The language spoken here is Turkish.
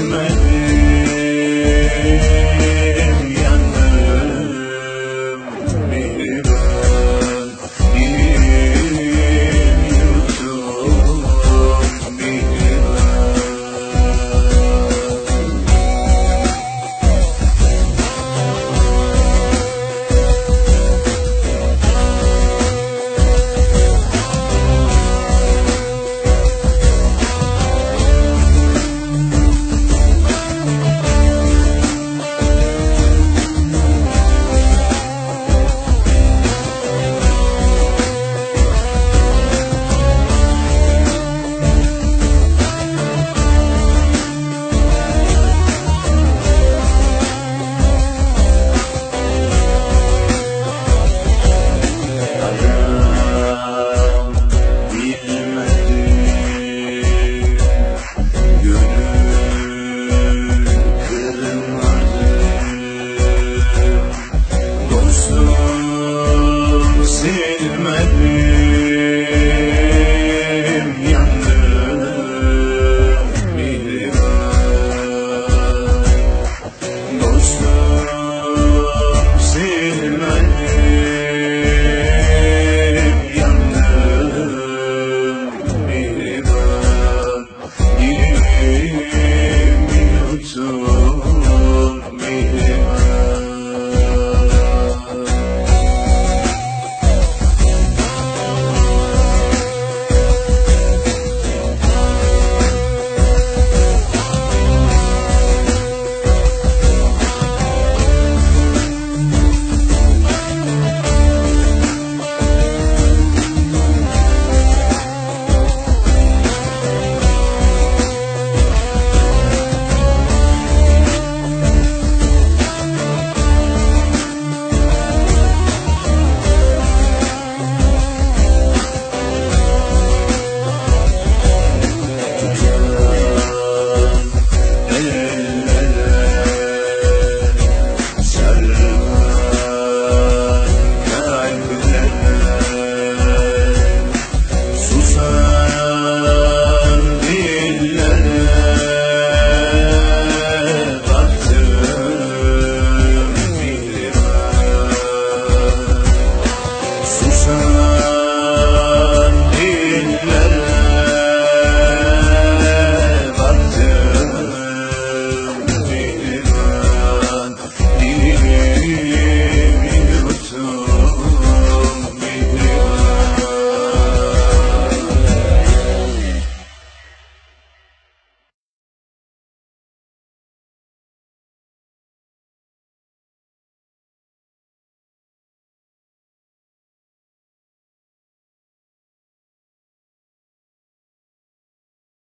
Christmas. silmedi